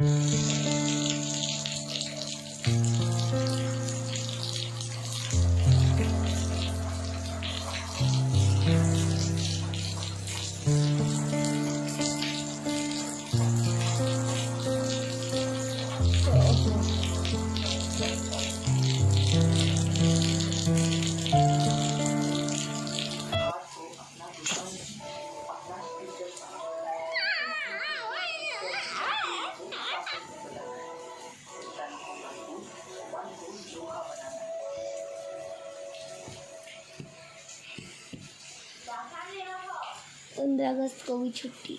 Música पंद्रह अगस्त को भी छुट्टी।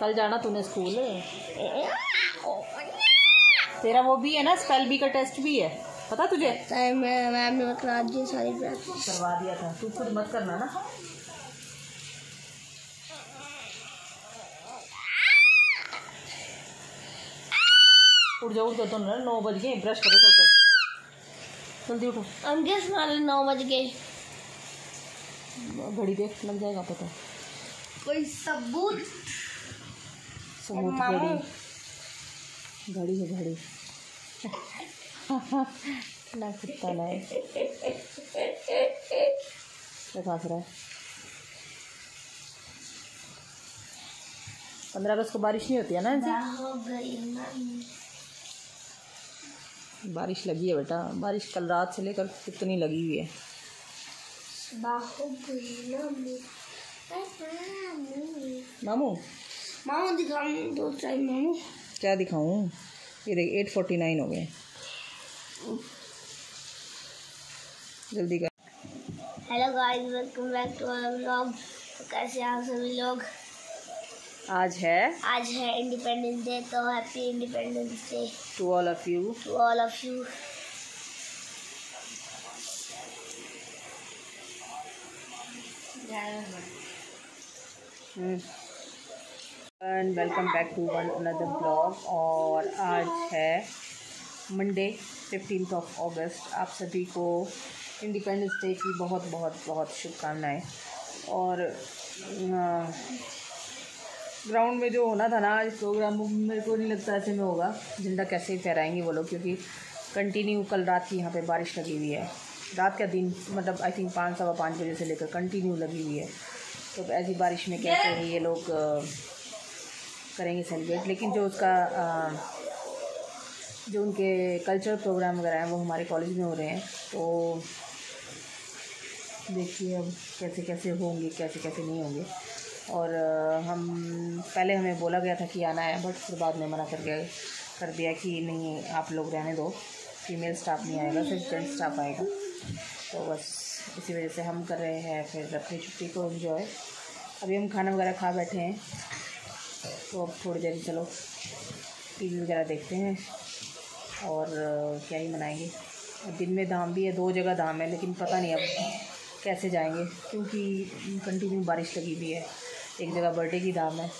कल जाना तूने स्कूल? तेरा वो भी है ना स्पेल बी का टेस्ट भी है। पता तुझे? में मैम ने करा दी सारी प्रैक्टिस करवा दिया था। तू खुद मत करना ना। उठ जाओ उठ जाओ तो नौ बज गए ब्रश करो तो जल्दी उठो। हम किस नौ बज गए। घड़ी देख लग जाएगा पता। कोई सबूत? सबूत घड़ी। घड़ी है घड़ी। ना कुत्ता ना है। क्या रहा है? पंद्रह अगस्त को बारिश नहीं होती है ना मम्मी। बारिश लगी है बेटा। बारिश कल रात से लेकर कितनी लगी हुई है। मामू। मामू दिखाऊँ दो टाइम मामू। क्या दिखाऊँ? ये देख एट फोर्टी नाइन हो गए। जल्दी कर। Hello guys welcome back to our vlog कैसे हैं आप सभी लोग? आज है आज है इंडिपेंडेंस डे तो happy independence day to all of you to all of you and welcome back to one another blog और आज है मंडे फिफ्टीन ऑफ़ अगस्त आप सभी को इंडिपेंडेंस डे की बहुत बहुत बहुत शुभकामनाएँ। और ग्राउंड में जो होना था ना, आज प्रोग्राम मेरे को नहीं लगता ऐसे में होगा। झंडा कैसे फहराएँगे वो लोग? क्योंकि कंटिन्यू कल रात की यहाँ पे बारिश लगी हुई है। रात का दिन मतलब आई थिंक पाँच, सवा पाँच बजे से लेकर कंटिन्यू लगी हुई है। तो ऐसी बारिश में कैसे ये लोग करेंगे सेलिब्रेट लेकिन जो उसका जो उनके कल्चरल प्रोग्राम वगैरह हैं, वो हमारे कॉलेज में हो रहे हैं। तो देखिए अब कैसे कैसे होंगे, कैसे कैसे नहीं होंगे। और हम, पहले हमें बोला गया था कि आना है बट फिर बाद में मना कर गया कर दिया कि नहीं, आप लोग रहने दो। फीमेल स्टाफ नहीं आएगा सिर्फ़ जेंट्स स्टाफ आएगा। तो बस इसी वजह से हम कर रहे हैं, फिर अपनी छुट्टी को इन्जॉय अभी हम खाना वगैरह खा बैठे हैं तो अब थोड़ी देर चलो, टीवी वगैरह देखते हैं, और क्या ही मनाएँगे दिन में धाम भी है, दो जगह धाम है, लेकिन पता नहीं अब कैसे जाएँगे, क्योंकि कंटिन्यू बारिश लगी हुई है। एक जगह बर्थडे की धाम है,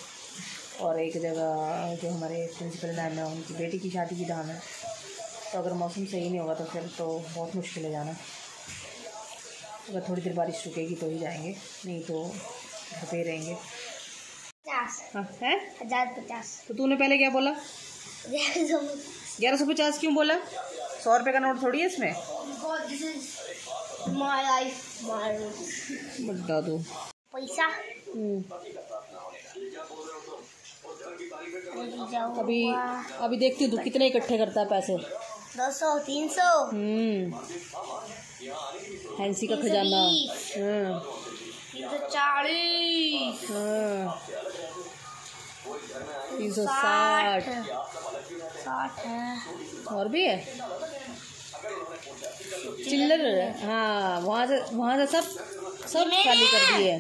और एक जगह जो हमारे प्रिंसिपल मैम है, उनकी बेटी की शादी की धाम है। तो अगर मौसम सही नहीं होगा तो फिर तो बहुत मुश्किल है जाना। अगर थोड़ी देर बारिश रुकेगी तो ही जाएँगे नहीं तो घर पे ही रहेंगे। हाँ है? हज़ार पचास। तो तूने पहले क्या बोला? ग्यारह सौ पचास क्यों बोला? सौ रुपये का नोट थोड़ी है इसमें? This is my life my बड्डा तू पैसा? अभी अभी देखती हूँ तू कितने इकट्ठे करता है पैसे। दो सौ तीन सौ। हम्म। हैंसी का खजाना। हाँ। तीन सौ चालीस। हाँ। तीन सौ साठ। साठ है। और भी है? चिल्लर हाँ। वहाँ से वहाँ से सब सब खाली कर हैं। दिए।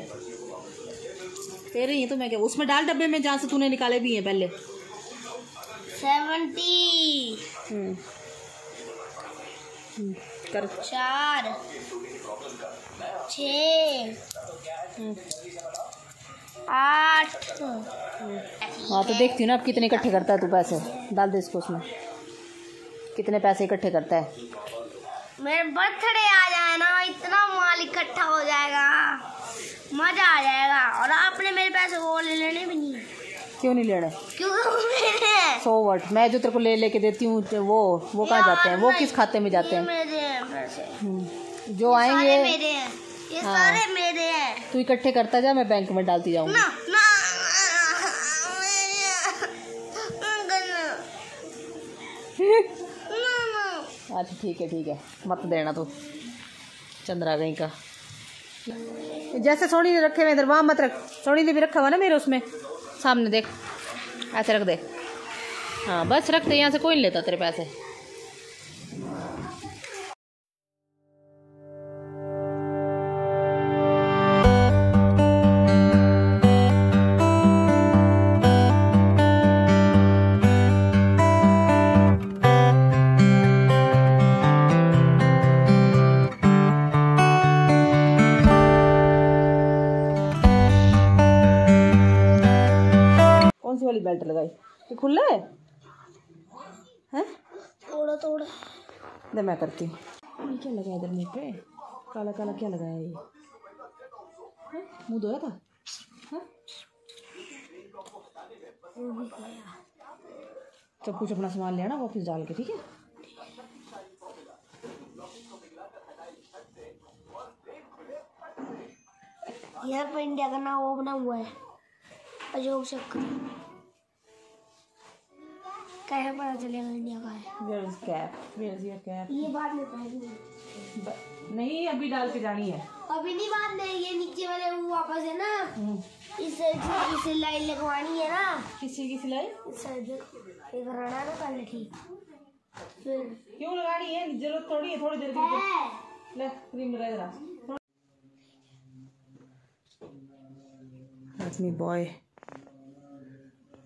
तेरे ही तो मैं क्या उसमें डाल डब्बे में जहाँ से तूने निकाले भी हैं पहले। सेवेंटी। हम्म हम्म, कर। चार छ। आठ। हाँ तो देखती हूँ ना अब कितने इकट्ठे करता है तू पैसे। डाल दे इसको उसमें। कितने पैसे इकट्ठे करता है? मेरे बर्थडे आ जाए ना इतना माल इकट्ठा हो जाएगा। मज़ा आ जाएगा। और आपने मेरे पैसे वो ले लेने भी नहीं। क्यों नहीं लेने? सो वट मैं जो तेरे को ले लेके देती हूँ तो वो वो कहाँ जाते हैं? वो किस खाते में जाते हैं? हम्म, जो आएँगे ये हाँ। सारे मेरे हैं। तू इकट्ठे करता जा मैं बैंक में डालती जाऊँगी। ना ना अच्छा ठीक है ठीक है। मत देना तू। चंद्रा गई का। जैसे सोनी ने रखे हुए इधर वहाँ मत रख। सोनी ने भी रखा हुआ ना मेरे उसमें? सामने देख, ऐसे रख दे। हाँ बस रख दे, यहाँ से कोई नहीं लेता तेरे पैसे। ये खुला है? हैं? थोड़ा थोड़ा दे मैं करती हूँ। ये क्या लगाया इधर मुँह पे? काला काला क्या लगाया ये? मुँह धोया था? हैं? सब कुछ अपना सामान ले आना वापस डाल के ठीक है? यार पर इंडिया का नाम वो बना हुआ है। अशोक चक्र कैसे पता चलेगा इंडिया का है। Where is cap where is your cap ये बाद में पहनूँगी नहीं अभी डाल के जानी है। अभी नहीं बाद में ये नीचे वाले वो वापस है ना? हम्म। इसे इसे लाइन लगवानी है ना? किस की सिलाई? ये कराना ना पहले ठीक। फिर क्यों लगानी है? ज़रूरत थोड़ी है थोड़ी देर के लिए। ले क्रीम लगा जरा। आर्मी बॉय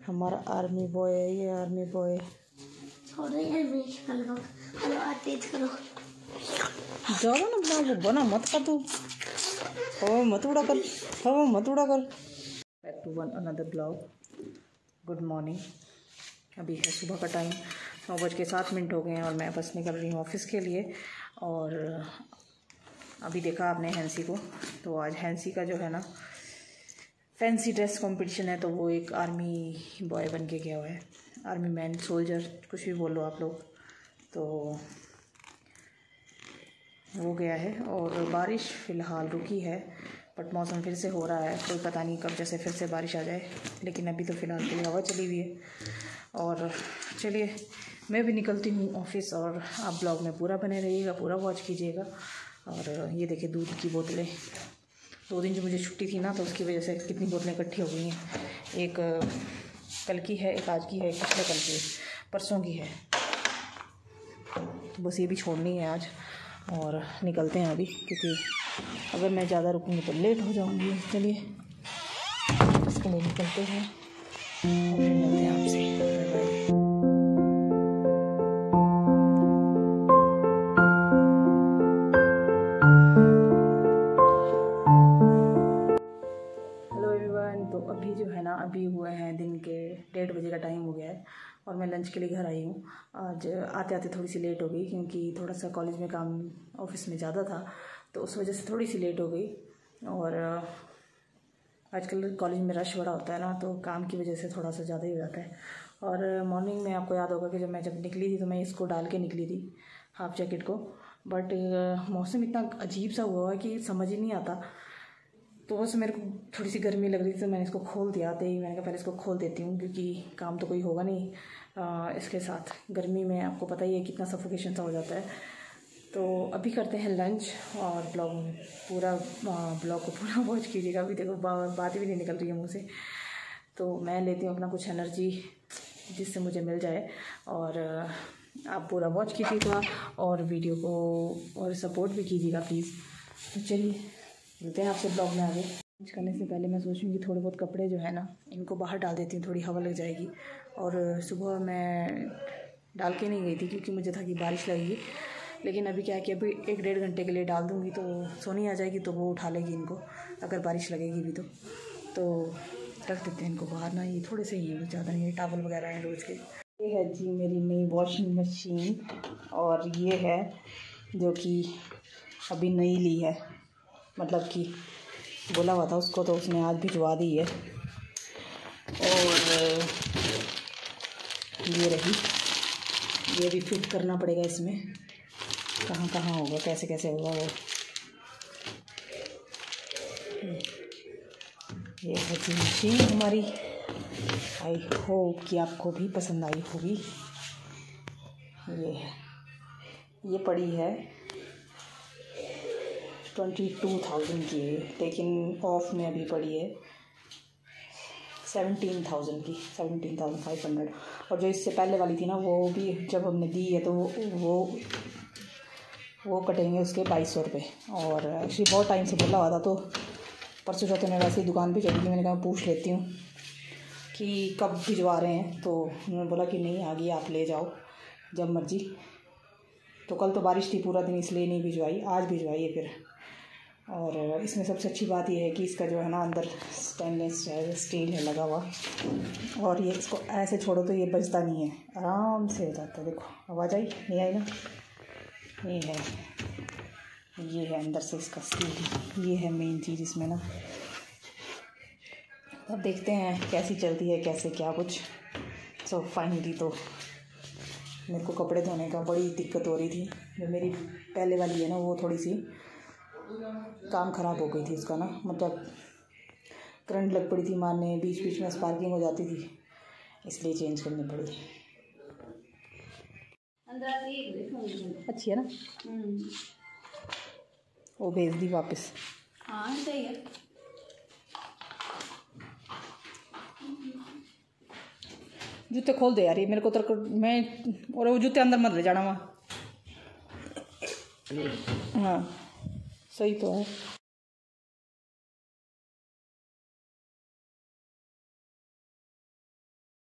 हमारा आर्मी बॉय है ये आर्मी बॉय छोड़ो हेलो आज तेज करो। ज़्यादा ना बना वो बना मत कर तू। हवा मत उड़ा कर हवा मत उड़ा कर। Back to one another blog good morning अभी है सुबह का टाइम नौ बज के सात मिनट हो गए हैं और मैं बस निकल रही हूँ ऑफ़िस के लिए। और अभी देखा आपने हैंसी को। तो आज हैंसी का जो है ना फैंसी ड्रेस कंपटीशन है तो वो एक आर्मी बॉय बन के गया हुआ है। आर्मी मैन सोल्जर कुछ भी बोलो आप लोग। तो हो गया है और बारिश फ़िलहाल रुकी है बट मौसम फिर से हो रहा है। कोई पता नहीं कब जैसे फिर से बारिश आ जाए, लेकिन अभी तो फ़िलहाल के हवा चली हुई है। और चलिए, मैं भी निकलती हूँ ऑफ़िस और आप ब्लॉग में पूरा बने रहिएगा, पूरा वॉच कीजिएगा। और ये देखिए दूध की बोतलें। दो दिन जो मुझे छुट्टी थी ना तो उसकी वजह से कितनी बोतलें इकट्ठी हो गई हैं। एक, कल की है, एक आज की है, एक पिछले कल की परसों की है। तो बस ये भी छोड़नी है आज, और निकलते हैं अभी, क्योंकि अगर मैं ज़्यादा रुकूँगी तो लेट हो जाऊँगी। चलिए, इसके लिए निकलते हैं, और फिर मिलते हैं। के लिए घर आई हूँ। आज आते आते थोड़ी सी लेट हो गई क्योंकि थोड़ा सा कॉलेज में काम ऑफ़िस में ज़्यादा था तो उस वजह से थोड़ी सी लेट हो गई। और आजकल कॉलेज में रश बड़ा होता है ना तो काम की वजह से थोड़ा सा ज़्यादा ही हो जाता है। और मॉर्निंग में आपको याद होगा कि जब मैं जब निकली थी तो मैं इसको डाल के निकली थी हाफ़ जैकेट को। बट मौसम इतना अजीब सा हुआ है कि समझ ही नहीं आता। तो बस मेरे को थोड़ी सी गर्मी लग रही थी तो मैंने इसको खोल दिया। आते ही मैंने कहा पहले इसको खोल देती हूँ क्योंकि काम तो कोई होगा नहीं। आ, इसके साथ गर्मी में आपको पता ही है कितना सफोकेशन सा हो जाता है। तो अभी करते हैं लंच और ब्लॉग पूरा ब्लॉग को पूरा वॉच कीजिएगा। अभी देखो बा, बात भी नहीं निकल रही है मुँह से। तो मैं लेती हूँ अपना कुछ एनर्जी जिससे मुझे मिल जाए। और आप पूरा वॉच कीजिएगा और वीडियो को और सपोर्ट भी कीजिएगा प्लीज़ तो चलिए। मिलते हैं आपसे ब्लॉग में आगे। लंच करने से पहले मैं सोचूँगी थोड़े बहुत कपड़े जो है ना, इनको बाहर डाल देती हूँ, थोड़ी हवा लग जाएगी। और सुबह मैं डाल के नहीं गई थी क्योंकि मुझे था कि बारिश लगेगी। लेकिन अभी क्या है कि अभी एक डेढ़ घंटे के लिए डाल दूँगी तो सोनी आ जाएगी तो वो उठा लेगी इनको, अगर बारिश लगेगी भी तो। तो रख देते हैं इनको बाहर ना, ये थोड़े से ही हैं, ज़्यादा नहीं है टावल वगैरह हैं रोज़ के। ये है जी मेरी नई वॉशिंग मशीन और ये है जो कि अभी नई ली है। मतलब कि बोला हुआ था उसको तो उसने आज भिजवा दी है। और ये रही। ये भी फिट करना पड़ेगा इसमें। कहाँ कहाँ होगा, कैसे कैसे होगा वो। ये है मशीन हमारी। आई होप कि आपको भी पसंद आई होगी। ये है। ये पड़ी है। ट्वेंटी टू थाउज़ेंड की है, लेकिन ऑफ़ में अभी पड़ी है। सेवनटीन थाउज़ेंड की, सेवनटीन थाउज़ेंड फाइव हंड्रेड। और जो इससे पहले वाली थी ना, वो भी जब हमने दी है तो वो वो कटेंगे उसके बाईस सौ रुपये और एक्चुअली बहुत टाइम से बोला हुआ था तो परसों चौथे ने वैसे ही दुकान पे चली थी मैंने कहा पूछ लेती हूँ कि कब भिजवा रहे हैं। तो उन्होंने बोला कि नहीं आ गई आप ले जाओ, जब मर्ज़ी। तो कल तो बारिश थी पूरा दिन, इसलिए नहीं भिजवाई, आज भिजवाई है फिर। और इसमें सबसे अच्छी बात यह है कि इसका जो है ना अंदर स्टेनलेस स्टील है लगा हुआ। और ये इसको ऐसे छोड़ो तो ये बजता नहीं है। आराम से हो जाता है देखो आवाज़ आई नहीं आई ना ये है ये है अंदर से इसका स्टील ये है मेन चीज़ इसमें ना। अब देखते हैं कैसी चलती है कैसे क्या कुछ। सो so, फाइनली तो मेरे को कपड़े धोने का बड़ी दिक्कत हो रही थी। जो मेरी पहले वाली है ना वो थोड़ी सी काम ख़राब हो गई थी उसका ना मतलब करंट लग पड़ी थी मारने बीच बीच में स्पार्किंग हो जाती थी इसलिए चेंज करनी पड़ी। अच्छी है ना? वो भेज दी वापस। हाँ सही है। जूते खोल दे यार ये मेरे को तर मैं और वो जूते अंदर मत ले जाना वहाँ। हाँ। सही तो है।